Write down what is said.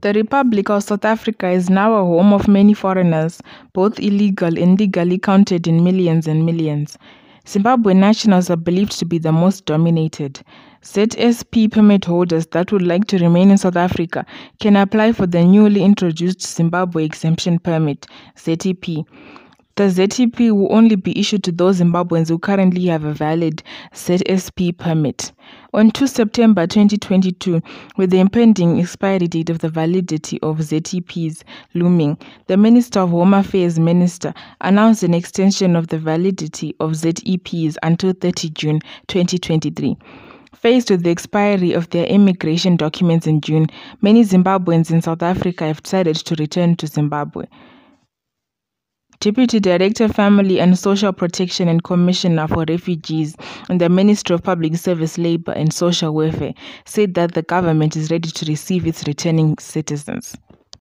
The Republic of South Africa is now a home of many foreigners, both illegal and legally counted in millions and millions. Zimbabwe nationals are believed to be the most dominated. ZSP permit holders that would like to remain in South Africa can apply for the newly introduced Zimbabwe Exemption Permit, ZEP. The ZEP will only be issued to those Zimbabweans who currently have a valid ZSP permit. On 2 September 2022, with the impending expiry date of the validity of ZEPs looming, the Minister of Home Affairs Minister announced an extension of the validity of ZEPs until 30 June 2023. Faced with the expiry of their immigration documents in June, many Zimbabweans in South Africa have decided to return to Zimbabwe. Deputy Director Family and Social Protection and Commissioner for Refugees in the Ministry of Public Service, Labour and Social Welfare said that the government is ready to receive its returning citizens.